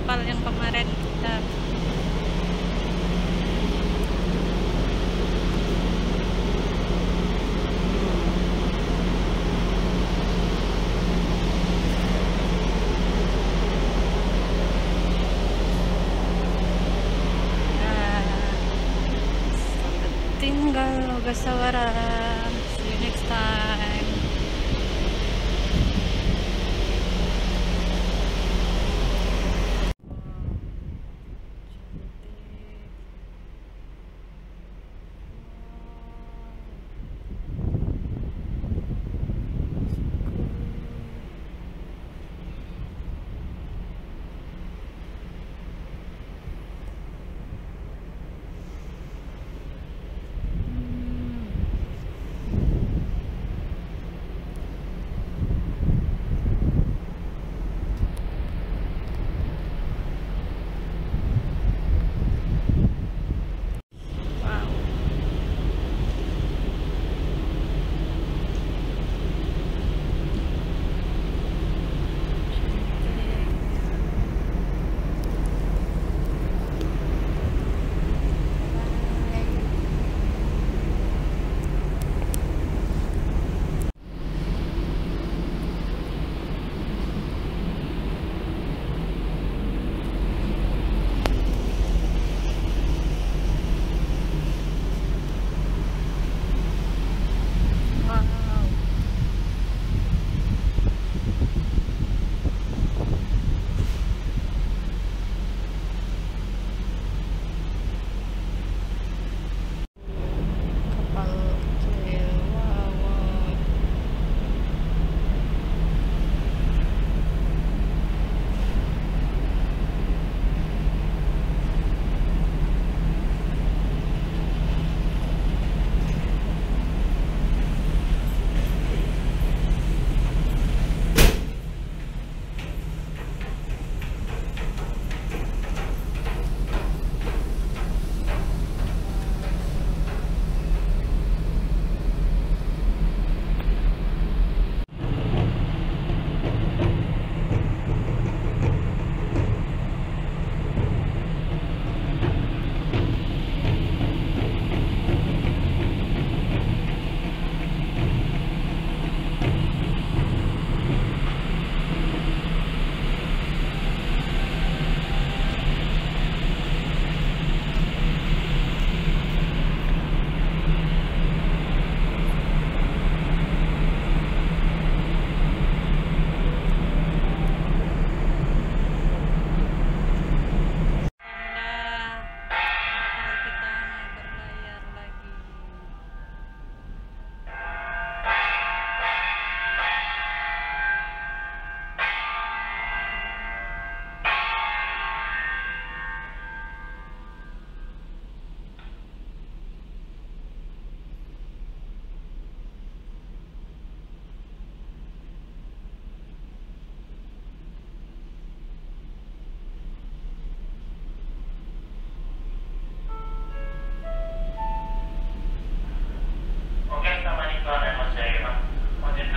kapal yang kemarin kita selamat tinggal Ogasawara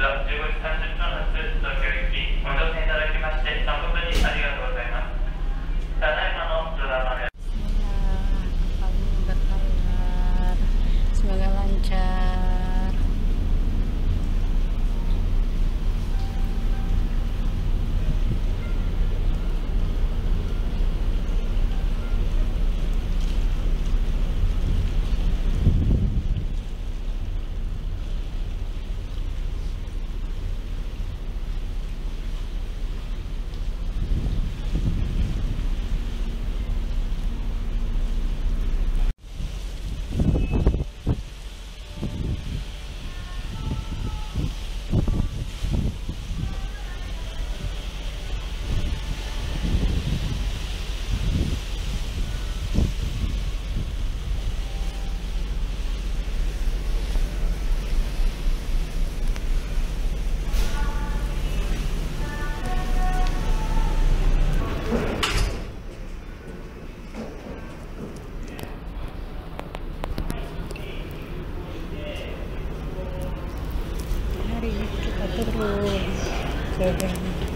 ended up doing seven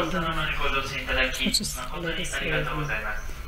ご乗船いただき誠にありがとうございます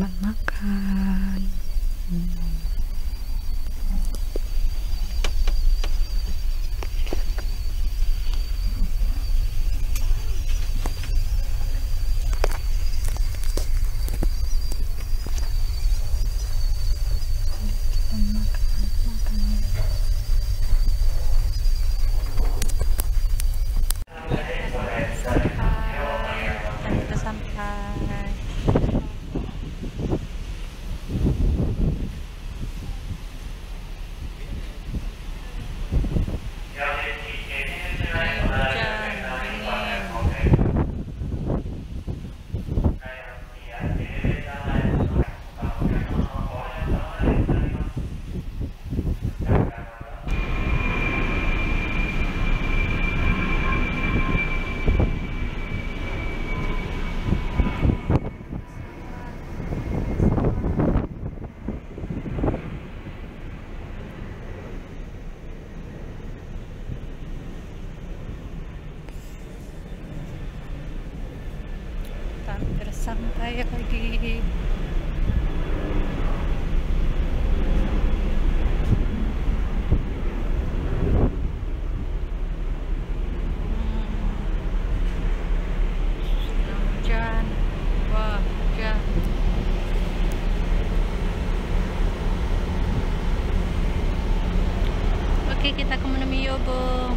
Selamat makan. Hmm. Sampai lagi. Hmm. Sudah hujan. Wah, hujan. Oke, kita ke menemui Yobo.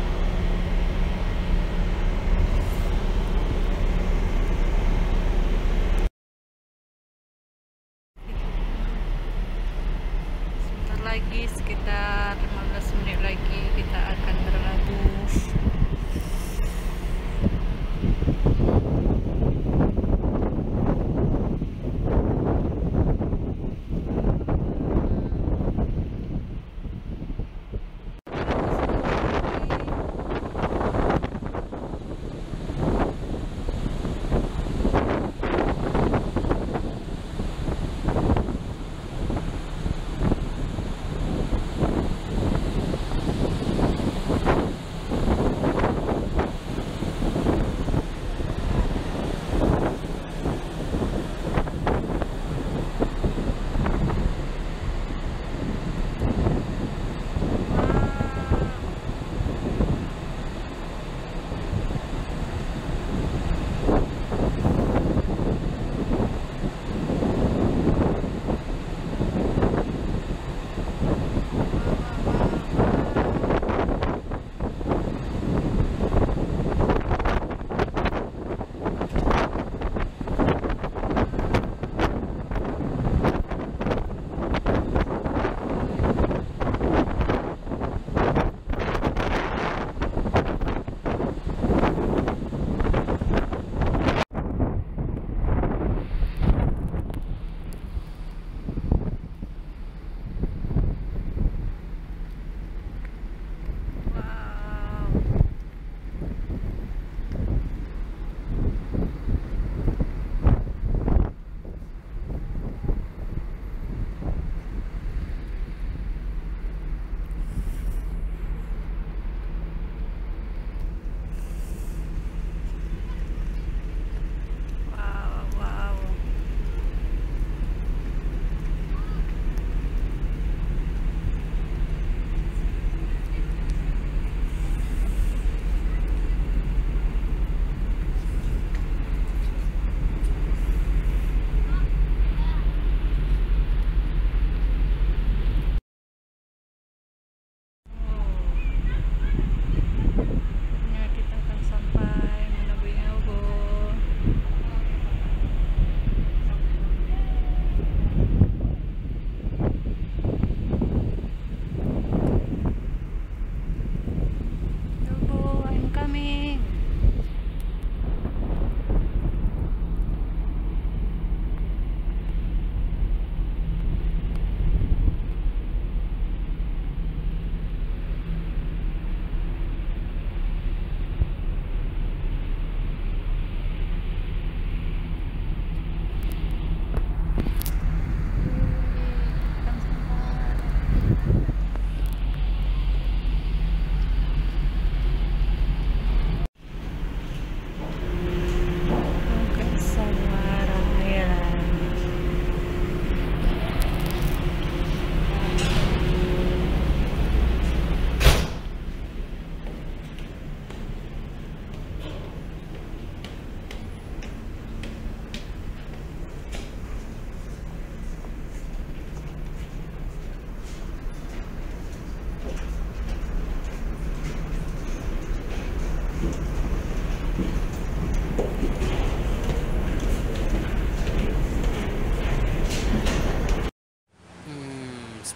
Sebentar lagi sekitar 15 menit lagi kita akan berlabuh.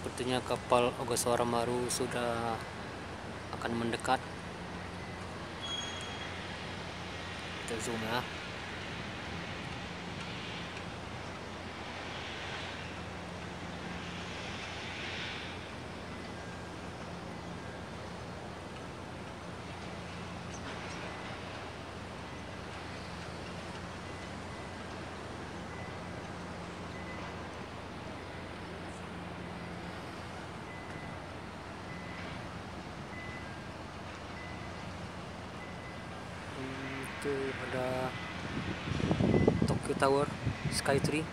Sepertinya kapal Ogasawara Maru sudah akan mendekat. Kita zoom ya. Hmm, itu ada Tokyo Tower Sky Tree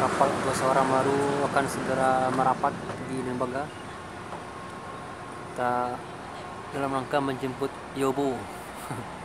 kapal Ogasawara Maru akan segera merapat di Lembaga. Kita dalam rangka menjemput Yobo.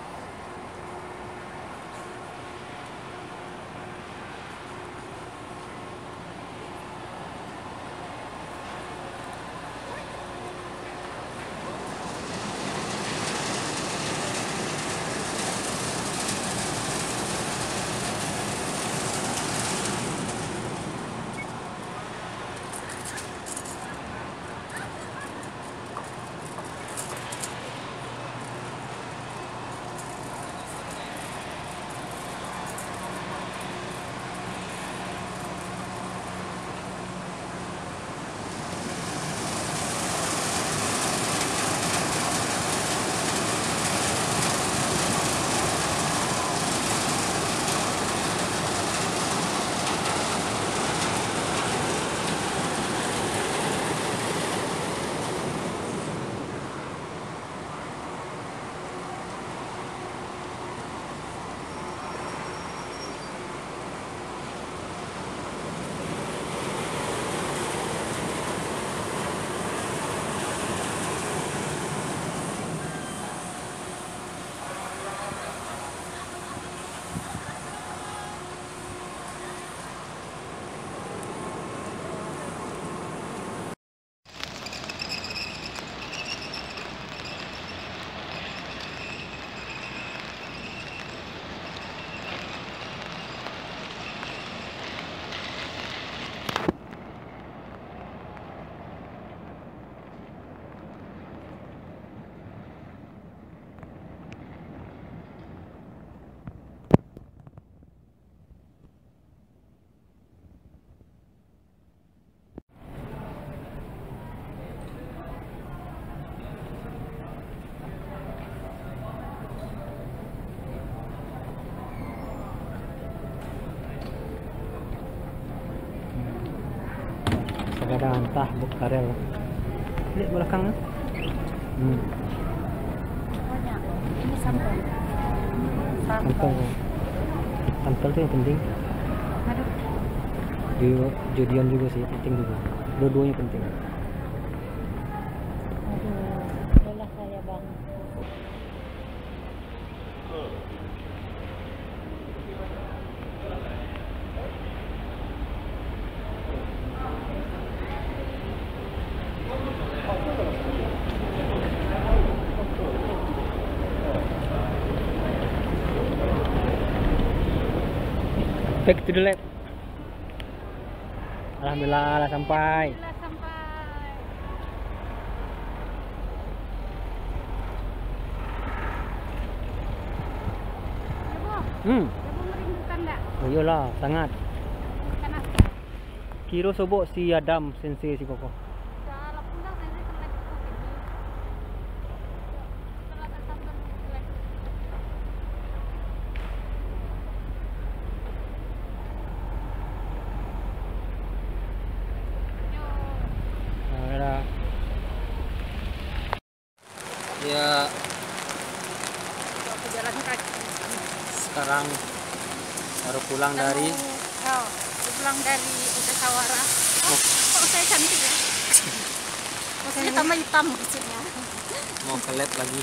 Sagada antah buk karel. Lihat belakang. ah. Hmm. Banyak. Ini sampel. Sampel. Sampel tuh yang penting. Aduh. Di jodian juga sih penting juga. Dua-duanya penting. Back to the. Alah alhamdulillah lah sampai. Alhamdulillah sampai. Ibu, Hmm. ibu merindukan enggak? Oh iyalah, sangat. Kiro sobok si Adam sensei si koko. Sekarang baru pulang dari oh, pulang dari Utasawara. Oh, kok saya cantik ya? Maksudnya tambah hitam maksudnya. mau ke lab lagi.